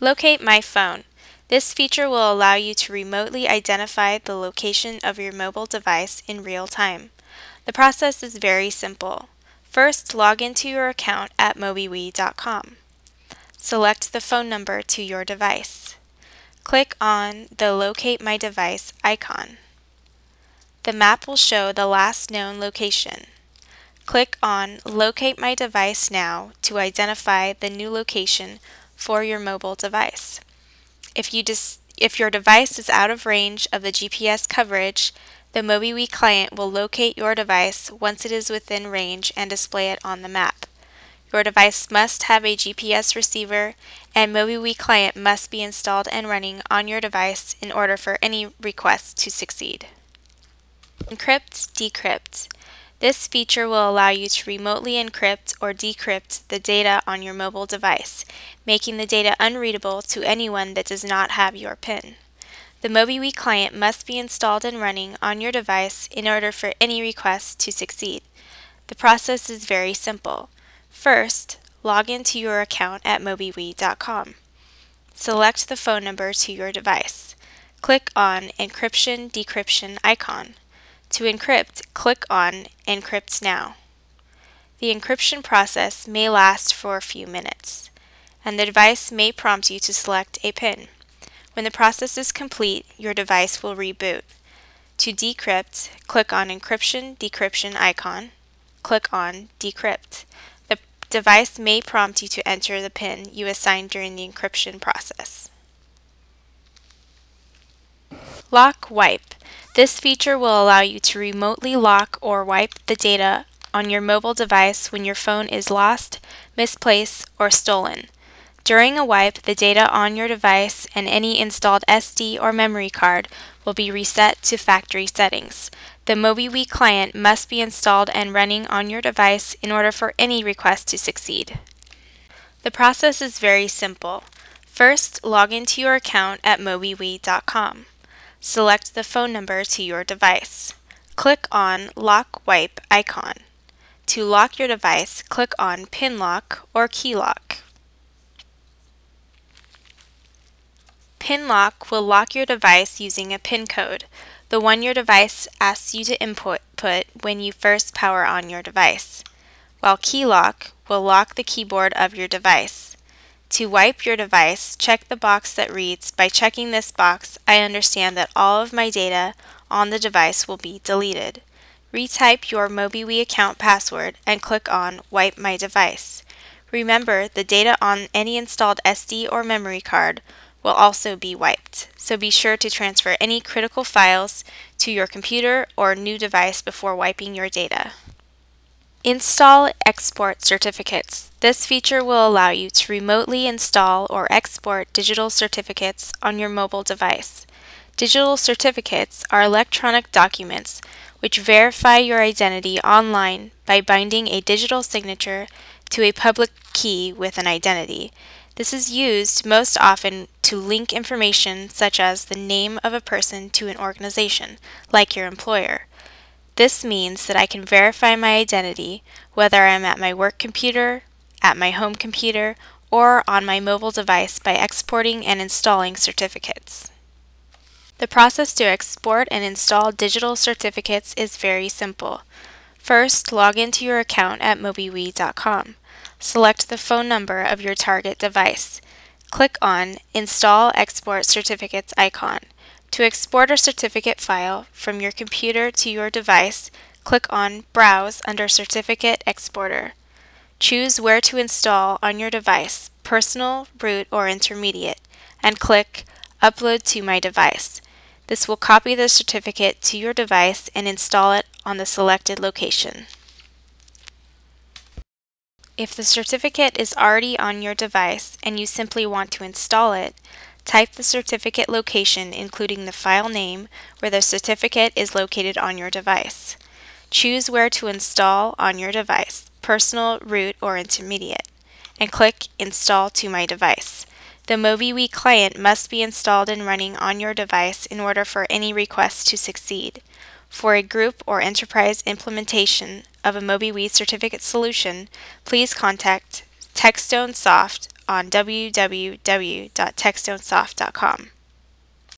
Locate My Phone. This feature will allow you to remotely identify the location of your mobile device in real time. The process is very simple. First, log into your account at mobiwee.com. Select the phone number to your device. Click on the Locate My Device icon. The map will show the last known location. Click on Locate My Device Now to identify the new location for your mobile device. If, you if your device is out of range of the GPS coverage, the MobiWee client will locate your device once it is within range and display it on the map. Your device must have a GPS receiver and MobiWee client must be installed and running on your device in order for any request to succeed. Encrypt, decrypt. This feature will allow you to remotely encrypt or decrypt the data on your mobile device, making the data unreadable to anyone that does not have your PIN. The MobiWee client must be installed and running on your device in order for any request to succeed. The process is very simple. First, log into your account at mobiwee.com. Select the phone number to your device. Click on Encryption Decryption icon. To encrypt, click on Encrypt Now. The encryption process may last for a few minutes, and the device may prompt you to select a PIN. When the process is complete, your device will reboot. To decrypt, click on Encryption Decryption icon. Click on Decrypt. The device may prompt you to enter the PIN you assigned during the encryption process. Lock Wipe. This feature will allow you to remotely lock or wipe the data on your mobile device when your phone is lost, misplaced, or stolen. During a wipe, the data on your device and any installed SD or memory card will be reset to factory settings. The MobiWee client must be installed and running on your device in order for any request to succeed. The process is very simple. First, log into your account at mobiwee.com. Select the phone number to your device. Click on Lock Wipe icon. To lock your device, click on Pin Lock or Key Lock. Pin Lock will lock your device using a PIN code, the one your device asks you to input when you first power on your device, while Key Lock will lock the keyboard of your device. To wipe your device, check the box that reads, by checking this box, I understand that all of my data on the device will be deleted. Retype your MobiWee account password and click on Wipe My Device. Remember, the data on any installed SD or memory card will also be wiped, so be sure to transfer any critical files to your computer or new device before wiping your data. Install Export Certificates. This feature will allow you to remotely install or export digital certificates on your mobile device. Digital certificates are electronic documents which verify your identity online by binding a digital signature to a public key with an identity. This is used most often to link information such as the name of a person to an organization, like your employer. This means that I can verify my identity whether I'm at my work computer, at my home computer, or on my mobile device by exporting and installing certificates. The process to export and install digital certificates is very simple. First, log into your account at mobiwee.com. Select the phone number of your target device. Click on Install Export Certificates icon. To export a certificate file from your computer to your device, click on Browse under Certificate Exporter. Choose where to install on your device, personal, root, or intermediate, and click Upload to my device. This will copy the certificate to your device and install it on the selected location. If the certificate is already on your device and you simply want to install it, Type the certificate location including the file name where the certificate is located on your device. Choose where to install on your device, personal, root, or intermediate, and click Install to my device. The MobiWee client must be installed and running on your device in order for any request to succeed. For a group or enterprise implementation of a MobiWee certificate solution, please contact Techstone Soft on www.techstonesoft.com.